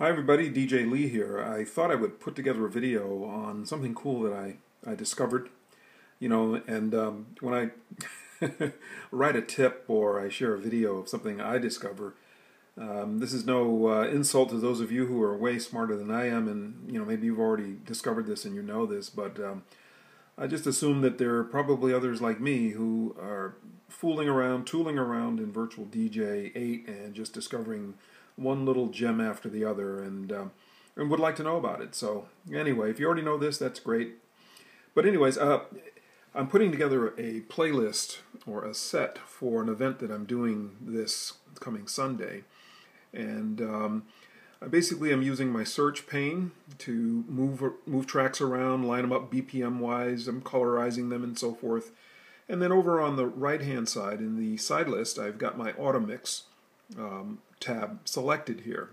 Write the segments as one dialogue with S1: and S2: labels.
S1: Hi everybody, DJ Lee here. I thought I would put together a video on something cool that I, I discovered. You know, and um, when I write a tip or I share a video of something I discover, um, this is no uh, insult to those of you who are way smarter than I am, and you know maybe you've already discovered this and you know this, but um, I just assume that there are probably others like me who are fooling around, tooling around in Virtual DJ 8 and just discovering one little gem after the other and um, and would like to know about it. So anyway, if you already know this, that's great. But anyways, uh, I'm putting together a playlist or a set for an event that I'm doing this coming Sunday, and um, I basically am using my search pane to move move tracks around, line them up BPM wise. I'm colorizing them and so forth. And then over on the right hand side in the side list, I've got my auto mix um, tab selected here.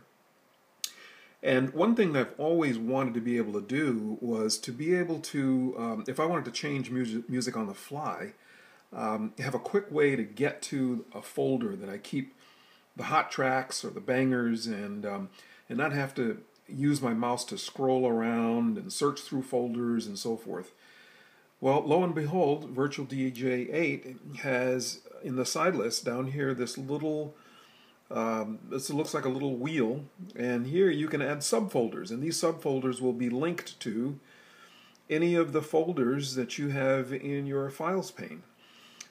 S1: And one thing that I've always wanted to be able to do was to be able to, um, if I wanted to change music, music on the fly, um, have a quick way to get to a folder that I keep the hot tracks or the bangers and um, and not have to use my mouse to scroll around and search through folders and so forth. Well, lo and behold, Virtual DJ 8 has in the side list down here this little um, this looks like a little wheel, and here you can add subfolders, and these subfolders will be linked to any of the folders that you have in your files pane.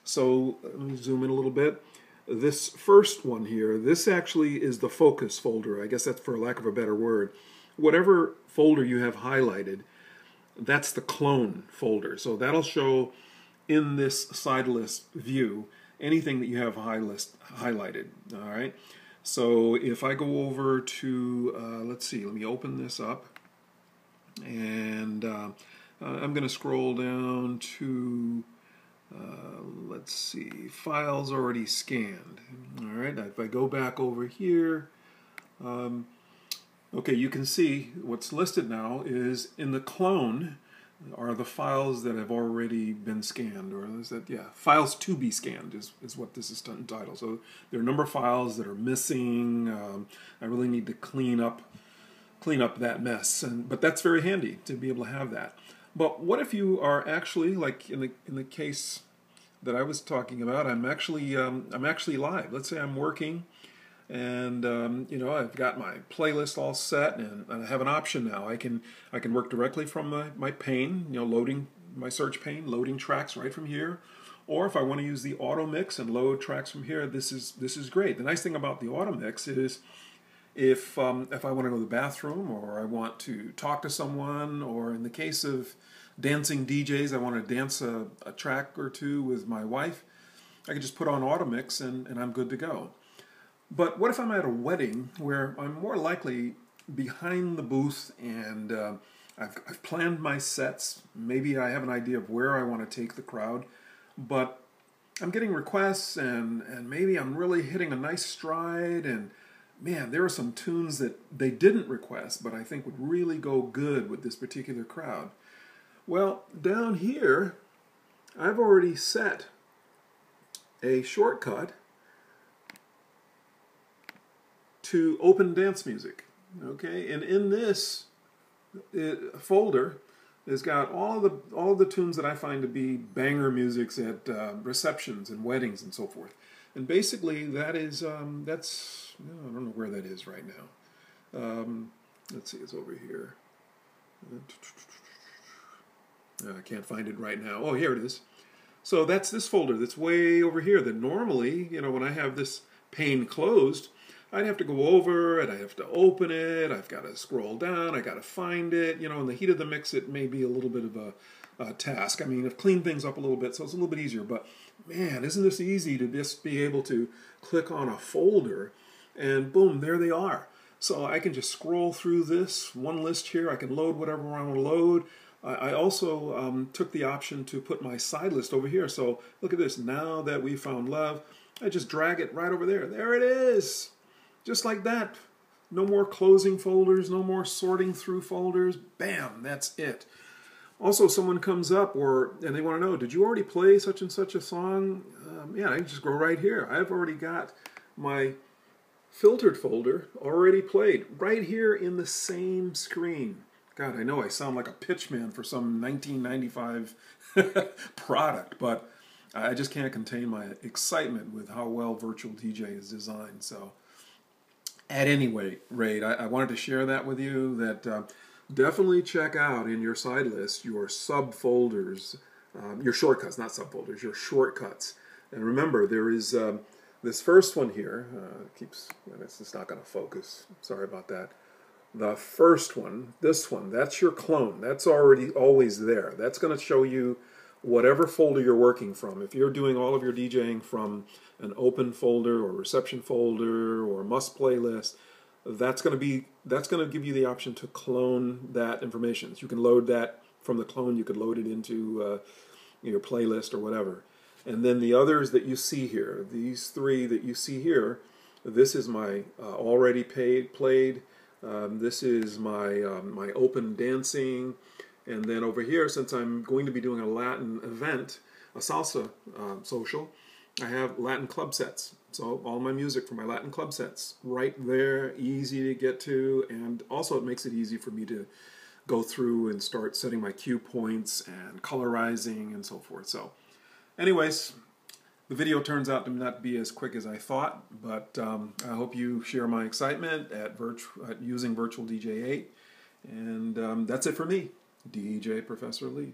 S1: So let me zoom in a little bit. This first one here, this actually is the focus folder. I guess that's for lack of a better word. Whatever folder you have highlighted, that's the clone folder. So that'll show in this side list view anything that you have high list highlighted. All right. So if I go over to, uh, let's see, let me open this up, and uh, uh I'm going to scroll down to, uh, let's see, files already scanned. All right. If I go back over here. Um, okay, you can see what's listed now is in the clone are the files that have already been scanned, or is that, yeah, files to be scanned is, is what this is entitled. So there are a number of files that are missing. Um, I really need to clean up clean up that mess, and but that's very handy to be able to have that. But what if you are actually like in the in the case that I was talking about? I'm actually um, I'm actually live. Let's say I'm working and um, you know I've got my playlist all set and I have an option now. I can I can work directly from my, my pane you know loading my search pane loading tracks right from here. Or if I want to use the auto mix and load tracks from here this is this is great. The nice thing about the auto mix is if um, if I want to go to the bathroom or I want to talk to someone or in the case of dancing DJs I want to dance a, a track or two with my wife I can just put on auto mix and, and I'm good to go but what if I'm at a wedding where I'm more likely behind the booth and uh, I've, I've, planned my sets. Maybe I have an idea of where I want to take the crowd, but I'm getting requests and, and maybe I'm really hitting a nice stride. And man, there are some tunes that they didn't request, but I think would really go good with this particular crowd. Well, down here, I've already set a shortcut to open dance music. Okay, and in this it, folder has got all the all the tunes that I find to be banger musics at uh, receptions and weddings and so forth. And basically, that is um, that's I don't know where that is right now. Um, let's see, it's over here. I can't find it right now. Oh, here it is. So that's this folder that's way over here. That normally, you know, when I have this pane closed, I'd have to go over it, I have to open it, I've got to scroll down, I got to find it. You know, in the heat of the mix, it may be a little bit of a, a task. I mean, I've cleaned things up a little bit, so it's a little bit easier. But man, isn't this easy to just be able to click on a folder and boom, there they are. So I can just scroll through this one list here. I can load whatever I want to load. I also um, took the option to put my side list over here. So look at this. Now that we found love, I just drag it right over there. There it is. Just like that. No more closing folders, no more sorting through folders. Bam, that's it. Also, someone comes up or and they want to know, did you already play such and such a song? Um, yeah, I can just go right here. I've already got my filtered folder already played right here in the same screen. God, I know I sound like a pitchman for some 1995 product, but I just can't contain my excitement with how well Virtual DJ is designed. So, at any rate, I, I wanted to share that with you. That uh, definitely check out in your side list your subfolders, um, your shortcuts, not subfolders, your shortcuts. And remember, there is um, this first one here. Uh, keeps, it's not going to focus. Sorry about that. The first one, this one, that's your clone. That's already always there. That's going to show you whatever folder you're working from. If you're doing all of your DJing from an open folder or reception folder or must playlist, that's going to be that's going to give you the option to clone that information. So you can load that from the clone. You could load it into uh, your playlist or whatever. And then the others that you see here, these three that you see here, this is my uh, already paid played. Um, this is my um, my open dancing. And then over here, since I'm going to be doing a Latin event, a salsa uh, social, I have Latin club sets. So all my music for my Latin club sets right there, easy to get to, and also it makes it easy for me to go through and start setting my cue points and colorizing and so forth. So anyways, the video turns out to not be as quick as I thought, but um, I hope you share my excitement at, virtu at using Virtual DJ 8. And um, that's it for me. DJ Professor Lee.